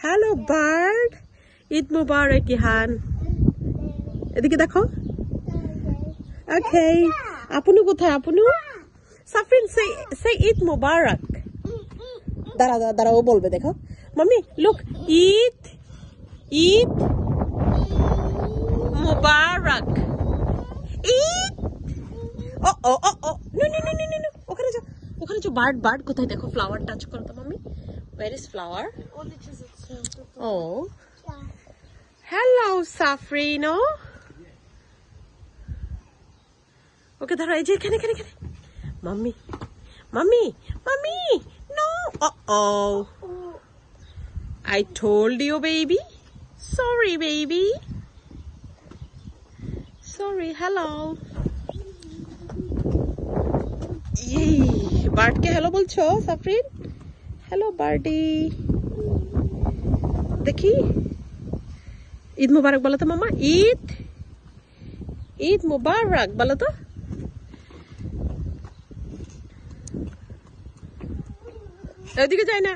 Hello bird Eid মুবারক ইহান এদিকে দেখো। ওকে আপনু কোথায়, আপনু? সাফরিন সে সে ঈদ মুবারক দাঁড়া দাঁড়া ও বলবে, দেখো। মাম্মি লুক ঈদ ঈদ মুবারক ঈদ ও ও ও no no no no no ওখানে যাও ওখানে যাও। বার্ড বার্ড কোথায়? দেখো ফ্লাওয়ার টাচ করো তো মাম্মি Only because it's ও হ্যালো সাফরিনো ওকে ধরো এই যে এখানে এখানে এখানে। মাম্মি মাম্মি মাম্মি নো ও I told you baby sorry baby sorry hello ইয়ে বার্ডকে হ্যালো বলছো সাফরিন হ্যালো বার্ডি দেখি ঈদ মুবারক বলো তো মামা ঈদ ঈদ মুবারক বলো তো ওইদিকে যাই না